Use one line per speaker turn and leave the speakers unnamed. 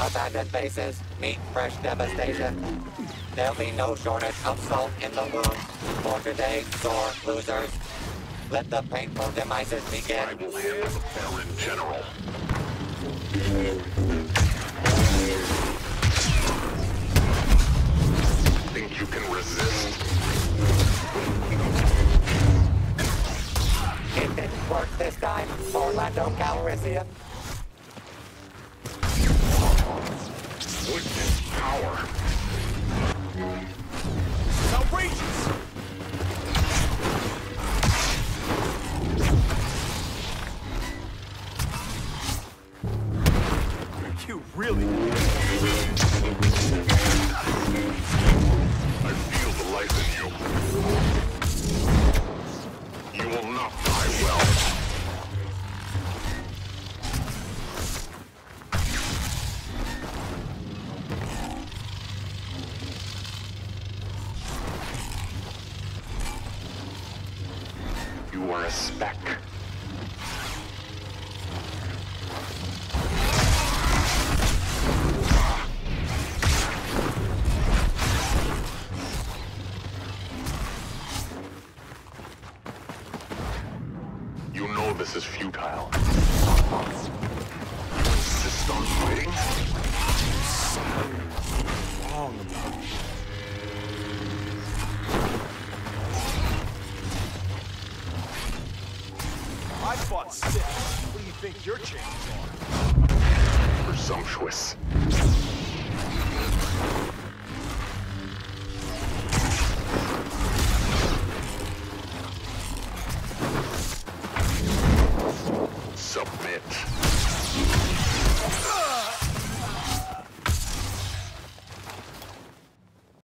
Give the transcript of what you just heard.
Abandoned bases meet fresh devastation. There'll be no shortage of salt in the wound for today's sore losers. Let the painful demises
I
begin.
will handle the Baron General. Think you can resist?
It didn't work this time, Lando Calrissian.
Goodness power.
You really...
You are a speck. You know this is futile. Insist on fighting?
I fought six. What do you think your chances are?
Presumptuous.